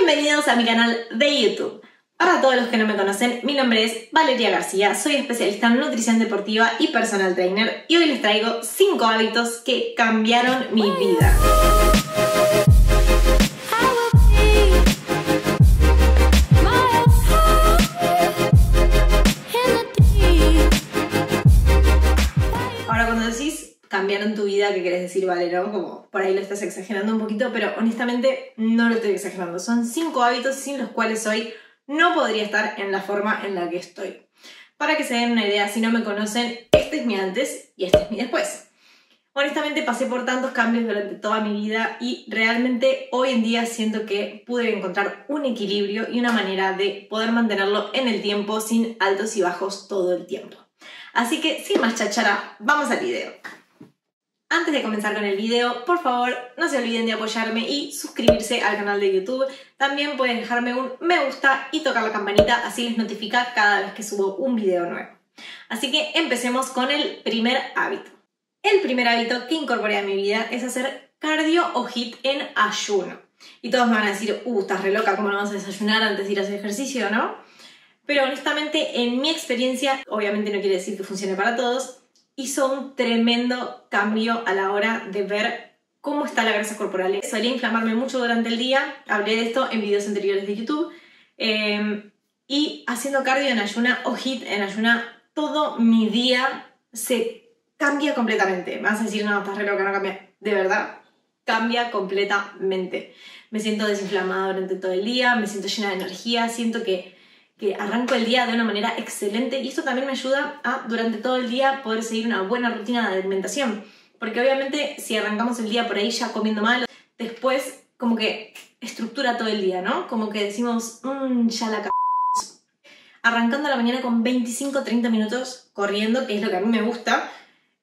Bienvenidos a mi canal de YouTube. Para todos los que no me conocen, mi nombre es Valeria García, soy especialista en nutrición deportiva y personal trainer y hoy les traigo 5 hábitos que cambiaron mi vida. Cambiaron tu vida, ¿qué querés decir, Vale? ¿no? Como por ahí lo estás exagerando un poquito, pero honestamente no lo estoy exagerando. Son 5 hábitos sin los cuales hoy no podría estar en la forma en la que estoy. Para que se den una idea, si no me conocen, este es mi antes y este es mi después. Honestamente pasé por tantos cambios durante toda mi vida y realmente hoy en día siento que pude encontrar un equilibrio y una manera de poder mantenerlo en el tiempo sin altos y bajos todo el tiempo. Así que sin más chachara, vamos al video. Antes de comenzar con el video, por favor, no se olviden de apoyarme y suscribirse al canal de YouTube. También pueden dejarme un me gusta y tocar la campanita, así les notifica cada vez que subo un video nuevo. Así que empecemos con el primer hábito. El primer hábito que incorporé a mi vida es hacer cardio o HIIT en ayuno. Y todos me van a decir, uh, estás re loca, ¿cómo no vas a desayunar antes de ir a hacer ejercicio, no? Pero honestamente, en mi experiencia, obviamente no quiere decir que funcione para todos, hizo un tremendo cambio a la hora de ver cómo está la grasa corporal. Solía inflamarme mucho durante el día, hablé de esto en videos anteriores de YouTube, em, y haciendo cardio en ayuna o HIIT en ayuna, todo mi día se cambia completamente. Me vas a decir, no, estás re loca, no cambia. De verdad, cambia completamente. Me siento desinflamada durante todo el día, me siento llena de energía, siento que que arranco el día de una manera excelente y esto también me ayuda a durante todo el día poder seguir una buena rutina de alimentación. Porque obviamente si arrancamos el día por ahí ya comiendo mal, después como que estructura todo el día, ¿no? Como que decimos, mmm, ya la c Arrancando la mañana con 25-30 minutos corriendo, que es lo que a mí me gusta,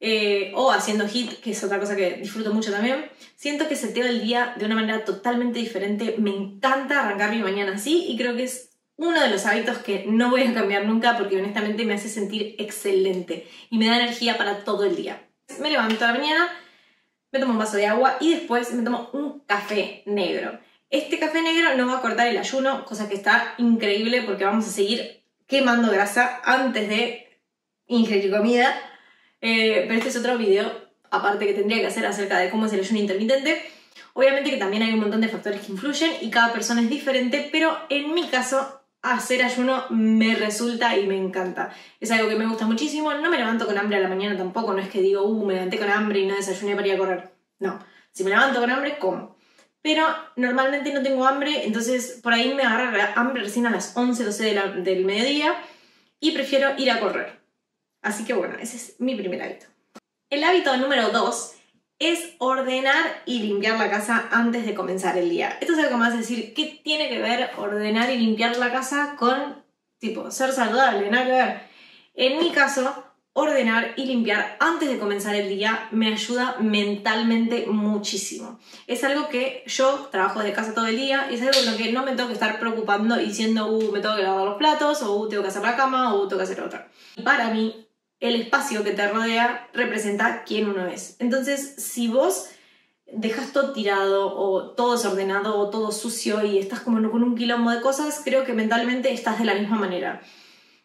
eh, o haciendo hit, que es otra cosa que disfruto mucho también, siento que seteo el día de una manera totalmente diferente. Me encanta arrancar mi mañana así y creo que es uno de los hábitos que no voy a cambiar nunca porque honestamente me hace sentir excelente y me da energía para todo el día. Me levanto a la mañana, me tomo un vaso de agua y después me tomo un café negro. Este café negro no va a cortar el ayuno, cosa que está increíble porque vamos a seguir quemando grasa antes de ingerir comida. Eh, pero este es otro video aparte que tendría que hacer acerca de cómo es el ayuno intermitente. Obviamente que también hay un montón de factores que influyen y cada persona es diferente, pero en mi caso hacer ayuno me resulta y me encanta. Es algo que me gusta muchísimo. No me levanto con hambre a la mañana tampoco. No es que digo, uh, me levanté con hambre y no desayuné para ir a correr. No. Si me levanto con hambre, como. Pero normalmente no tengo hambre, entonces por ahí me agarra hambre recién a las 11, 12 del mediodía y prefiero ir a correr. Así que bueno, ese es mi primer hábito. El hábito número 2 es ordenar y limpiar la casa antes de comenzar el día. Esto es algo más decir, ¿qué tiene que ver ordenar y limpiar la casa con, tipo, ser saludable? Nada que ver. En mi caso, ordenar y limpiar antes de comenzar el día me ayuda mentalmente muchísimo. Es algo que yo trabajo de casa todo el día y es algo en lo que no me tengo que estar preocupando diciendo, uh, me tengo que lavar los platos, o uh, tengo que hacer la cama, o uh, tengo que hacer otra. Para mí, el espacio que te rodea representa quién uno es. Entonces, si vos dejas todo tirado o todo desordenado o todo sucio y estás como con un quilombo de cosas, creo que mentalmente estás de la misma manera.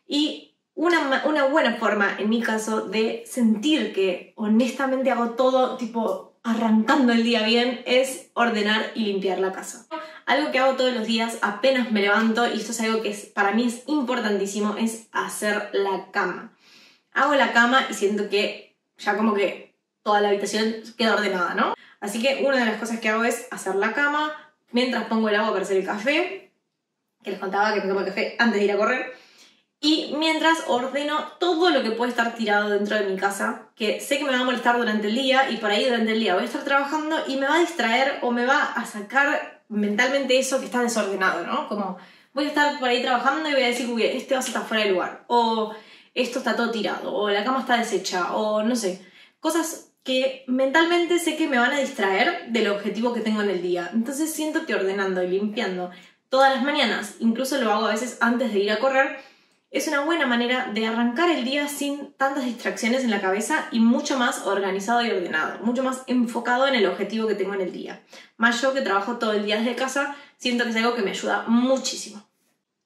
Y una, una buena forma, en mi caso, de sentir que honestamente hago todo tipo arrancando el día bien es ordenar y limpiar la casa. Algo que hago todos los días apenas me levanto y esto es algo que para mí es importantísimo, es hacer la cama hago la cama y siento que ya como que toda la habitación queda ordenada, ¿no? Así que una de las cosas que hago es hacer la cama mientras pongo el agua para hacer el café, que les contaba que me tomo el café antes de ir a correr, y mientras ordeno todo lo que puede estar tirado dentro de mi casa, que sé que me va a molestar durante el día y por ahí durante el día voy a estar trabajando y me va a distraer o me va a sacar mentalmente eso que está desordenado, ¿no? Como voy a estar por ahí trabajando y voy a decir, uy, este vaso está fuera de lugar, o esto está todo tirado, o la cama está deshecha, o no sé, cosas que mentalmente sé que me van a distraer del objetivo que tengo en el día. Entonces siento que ordenando y limpiando todas las mañanas, incluso lo hago a veces antes de ir a correr, es una buena manera de arrancar el día sin tantas distracciones en la cabeza y mucho más organizado y ordenado, mucho más enfocado en el objetivo que tengo en el día. Más yo que trabajo todo el día desde casa, siento que es algo que me ayuda muchísimo.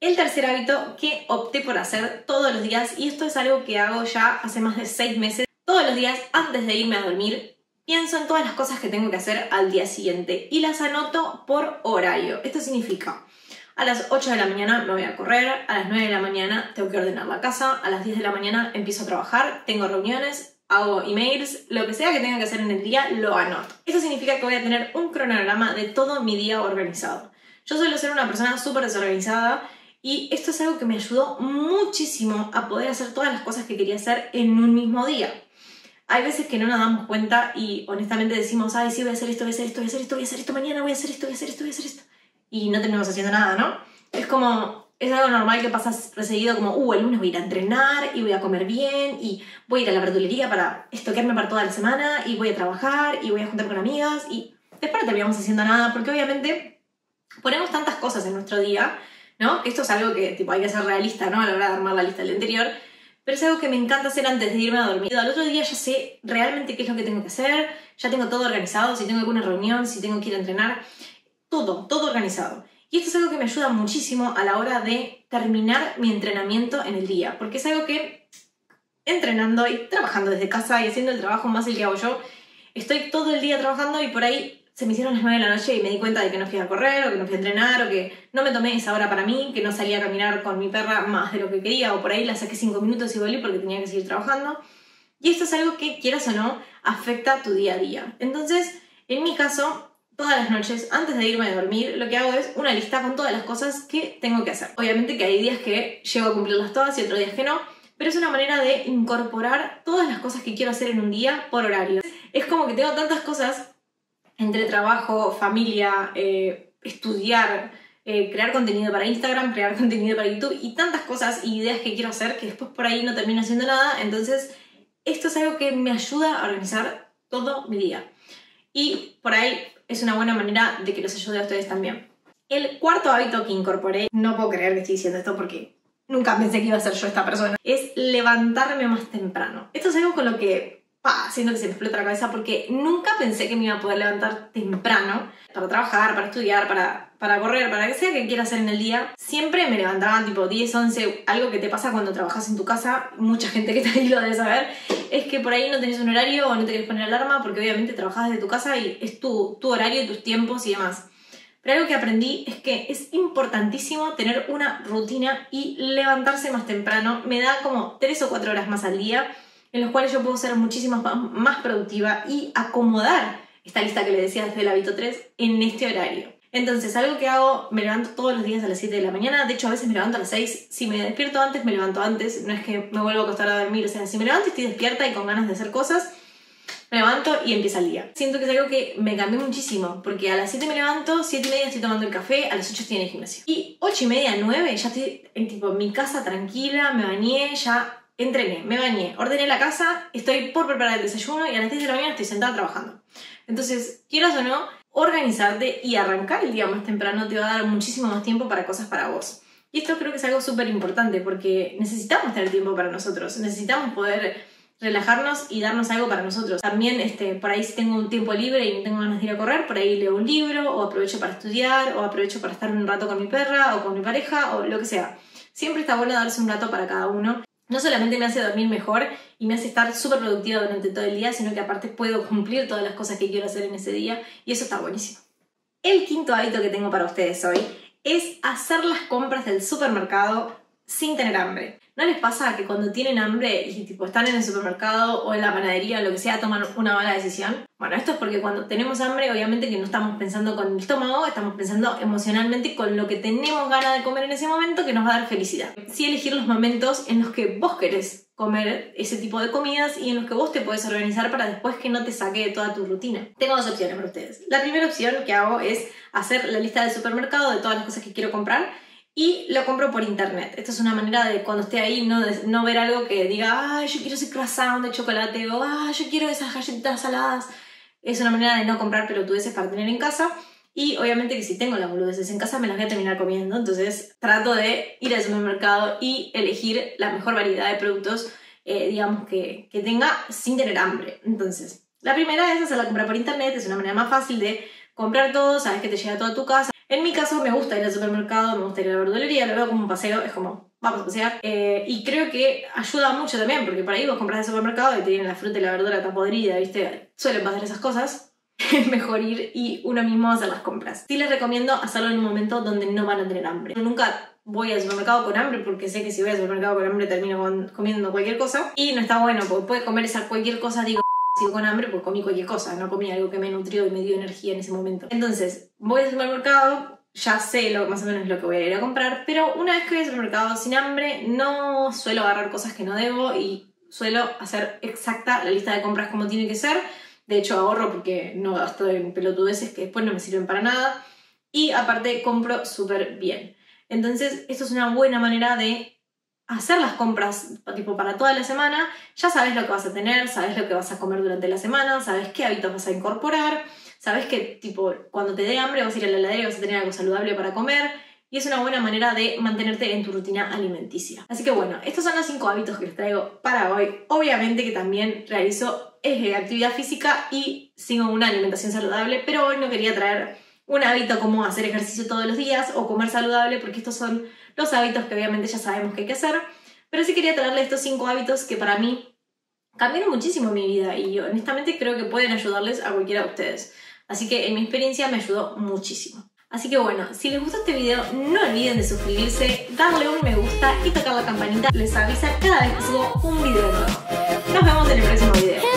El tercer hábito que opté por hacer todos los días, y esto es algo que hago ya hace más de seis meses, todos los días antes de irme a dormir, pienso en todas las cosas que tengo que hacer al día siguiente y las anoto por horario. Esto significa, a las 8 de la mañana me voy a correr, a las 9 de la mañana tengo que ordenar la casa, a las 10 de la mañana empiezo a trabajar, tengo reuniones, hago emails, lo que sea que tenga que hacer en el día, lo anoto. Eso significa que voy a tener un cronograma de todo mi día organizado. Yo suelo ser una persona súper desorganizada y esto es algo que me ayudó muchísimo a poder hacer todas las cosas que quería hacer en un mismo día. Hay veces que no nos damos cuenta y honestamente decimos, ay, sí, voy a hacer esto, voy a hacer esto, voy a hacer esto, voy a hacer esto mañana, voy a hacer esto, voy a hacer esto, voy a hacer esto. Y no terminamos haciendo nada, ¿no? Es como, es algo normal que pasa recibido como, uh, el lunes voy a ir a entrenar y voy a comer bien y voy a ir a la verdulería para estoquearme para toda la semana y voy a trabajar y voy a juntar con amigas y después no terminamos haciendo nada porque obviamente ponemos tantas cosas en nuestro día ¿no? Esto es algo que tipo, hay que ser realista, ¿no? A la hora de armar la lista del anterior. Pero es algo que me encanta hacer antes de irme a dormir. Al otro día ya sé realmente qué es lo que tengo que hacer, ya tengo todo organizado, si tengo alguna reunión, si tengo que ir a entrenar, todo, todo organizado. Y esto es algo que me ayuda muchísimo a la hora de terminar mi entrenamiento en el día, porque es algo que entrenando y trabajando desde casa y haciendo el trabajo más el que hago yo, estoy todo el día trabajando y por ahí se me hicieron las 9 de la noche y me di cuenta de que no fui a correr o que no fui a entrenar o que no me tomé esa hora para mí, que no salí a caminar con mi perra más de lo que quería o por ahí la saqué 5 minutos y volví porque tenía que seguir trabajando. Y esto es algo que, quieras o no, afecta tu día a día. Entonces, en mi caso, todas las noches, antes de irme a dormir, lo que hago es una lista con todas las cosas que tengo que hacer. Obviamente que hay días que llego a cumplirlas todas y otros días que no, pero es una manera de incorporar todas las cosas que quiero hacer en un día por horario. Es como que tengo tantas cosas entre trabajo, familia, eh, estudiar, eh, crear contenido para Instagram, crear contenido para YouTube y tantas cosas y ideas que quiero hacer que después por ahí no termino haciendo nada. Entonces, esto es algo que me ayuda a organizar todo mi día. Y por ahí es una buena manera de que los ayude a ustedes también. El cuarto hábito que incorporé, no puedo creer que estoy diciendo esto porque nunca pensé que iba a ser yo esta persona, es levantarme más temprano. Esto es algo con lo que siento que se me explota la cabeza porque nunca pensé que me iba a poder levantar temprano para trabajar, para estudiar, para, para correr, para que sea que quiera hacer en el día. Siempre me levantaba tipo 10, 11, algo que te pasa cuando trabajas en tu casa, mucha gente que está ahí lo debe saber, es que por ahí no tenés un horario o no te querés poner alarma porque obviamente trabajas desde tu casa y es tu, tu horario, tus tiempos y demás. Pero algo que aprendí es que es importantísimo tener una rutina y levantarse más temprano. Me da como 3 o 4 horas más al día en los cuales yo puedo ser muchísimo más productiva y acomodar esta lista que le decía desde el hábito 3 en este horario. Entonces, algo que hago, me levanto todos los días a las 7 de la mañana, de hecho a veces me levanto a las 6, si me despierto antes, me levanto antes, no es que me vuelvo a acostar a dormir, o sea, si me levanto estoy despierta y con ganas de hacer cosas, me levanto y empieza el día. Siento que es algo que me cambió muchísimo, porque a las 7 me levanto, 7 y media estoy tomando el café, a las 8 estoy en el gimnasio. Y 8 y media, 9 ya estoy en tipo mi casa tranquila, me bañé, ya entrené, me bañé, ordené la casa, estoy por preparar el desayuno y a las 10 de la mañana estoy sentada trabajando. Entonces, quieras o no, organizarte y arrancar el día más temprano te va a dar muchísimo más tiempo para cosas para vos. Y esto creo que es algo súper importante porque necesitamos tener tiempo para nosotros, necesitamos poder relajarnos y darnos algo para nosotros. También este, por ahí si tengo un tiempo libre y no tengo ganas de ir a correr, por ahí leo un libro o aprovecho para estudiar o aprovecho para estar un rato con mi perra o con mi pareja o lo que sea. Siempre está bueno darse un rato para cada uno no solamente me hace dormir mejor y me hace estar súper productiva durante todo el día, sino que aparte puedo cumplir todas las cosas que quiero hacer en ese día y eso está buenísimo. El quinto hábito que tengo para ustedes hoy es hacer las compras del supermercado sin tener hambre. ¿No les pasa que cuando tienen hambre y tipo están en el supermercado o en la panadería o lo que sea, toman una mala decisión? Bueno, esto es porque cuando tenemos hambre, obviamente que no estamos pensando con el estómago, estamos pensando emocionalmente con lo que tenemos ganas de comer en ese momento que nos va a dar felicidad. Sí elegir los momentos en los que vos querés comer ese tipo de comidas y en los que vos te puedes organizar para después que no te saque de toda tu rutina. Tengo dos opciones para ustedes. La primera opción que hago es hacer la lista del supermercado de todas las cosas que quiero comprar y lo compro por internet. Esta es una manera de cuando esté ahí no, no ver algo que diga, ay, yo quiero ese croissant de chocolate o ay, yo quiero esas galletitas saladas. Es una manera de no comprar pelotudeces para tener en casa Y obviamente que si tengo las boludeces en casa me las voy a terminar comiendo, entonces trato de ir al supermercado y elegir la mejor variedad de productos, eh, digamos, que, que tenga sin tener hambre. Entonces, la primera es hacer la compra por internet, es una manera más fácil de comprar todo, sabes que te llega todo a tu casa. En mi caso me gusta ir al supermercado, me gusta ir a la verdulería, lo veo como un paseo, es como, vamos a pasear. Eh, y creo que ayuda mucho también, porque por ahí vos compras el supermercado y te vienen la fruta y la verdura tan podrida, ¿viste? Suelen pasar esas cosas es mejor ir y uno mismo hacer las compras. Sí les recomiendo hacerlo en un momento donde no van a tener hambre. nunca voy al supermercado con hambre porque sé que si voy al supermercado con hambre termino comiendo cualquier cosa. Y no está bueno porque puede comer esa cualquier cosa, digo, si con hambre pues comí cualquier cosa, no comí algo que me nutrió y me dio energía en ese momento. Entonces, voy al supermercado, ya sé lo, más o menos lo que voy a ir a comprar, pero una vez que voy al supermercado sin hambre, no suelo agarrar cosas que no debo y suelo hacer exacta la lista de compras como tiene que ser de hecho, ahorro porque no gasto en pelotudeces que después no me sirven para nada. Y aparte, compro súper bien. Entonces, esto es una buena manera de hacer las compras tipo para toda la semana. Ya sabes lo que vas a tener, sabes lo que vas a comer durante la semana, sabes qué hábitos vas a incorporar, sabes que tipo cuando te dé hambre vas a ir a la heladera y vas a tener algo saludable para comer y es una buena manera de mantenerte en tu rutina alimenticia. Así que bueno, estos son los 5 hábitos que les traigo para hoy. Obviamente que también realizo eh, actividad física y sigo una alimentación saludable, pero hoy no quería traer un hábito como hacer ejercicio todos los días o comer saludable, porque estos son los hábitos que obviamente ya sabemos que hay que hacer. Pero sí quería traerles estos 5 hábitos que para mí cambiaron muchísimo mi vida y honestamente creo que pueden ayudarles a cualquiera de ustedes. Así que en mi experiencia me ayudó muchísimo. Así que bueno, si les gustó este video, no olviden de suscribirse, darle un me gusta y tocar la campanita. Les avisa cada vez que subo un video nuevo. Nos vemos en el próximo video.